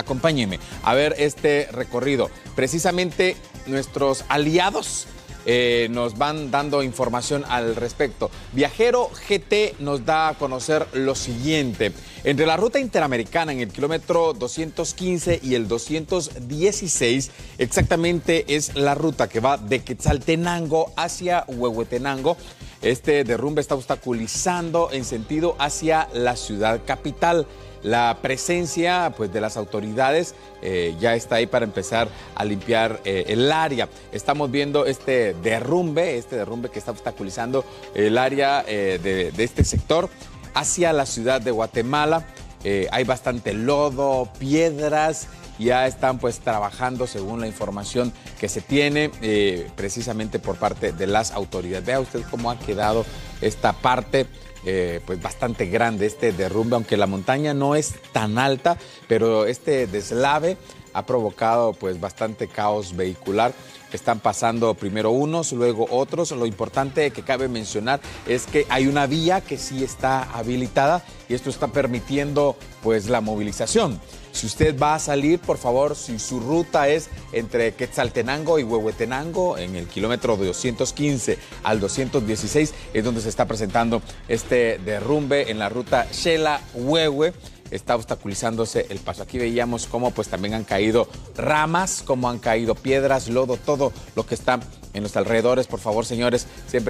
Acompáñenme a ver este recorrido. Precisamente nuestros aliados eh, nos van dando información al respecto. Viajero GT nos da a conocer lo siguiente. Entre la ruta interamericana en el kilómetro 215 y el 216, exactamente es la ruta que va de Quetzaltenango hacia Huehuetenango. Este derrumbe está obstaculizando en sentido hacia la ciudad capital. La presencia pues, de las autoridades eh, ya está ahí para empezar a limpiar eh, el área. Estamos viendo este derrumbe, este derrumbe que está obstaculizando el área eh, de, de, este sector hacia la ciudad de Guatemala. hay bastante lodo, piedras. Ya están pues trabajando según la información que se tiene precisamente por parte de las autoridades. Vea usted cómo ha quedado esta parte eh, pues bastante grande este derrumbe, aunque la montaña no es tan alta, pero este deslave ha provocado pues bastante caos vehicular. Están pasando primero unos, luego otros. Lo importante que cabe mencionar es que hay una vía que sí está habilitada y esto está permitiendo pues la movilización. Si usted va a salir, por favor, si su ruta es entre Quetzaltenango y Huehuetenango, en el kilómetro 215 al 216, es donde se está presentando este derrumbe en la ruta Shela-Huehue está obstaculizándose el paso. Aquí veíamos cómo pues también han caído ramas, cómo han caído piedras, lodo, todo lo que está en los alrededores. Por favor, señores, siempre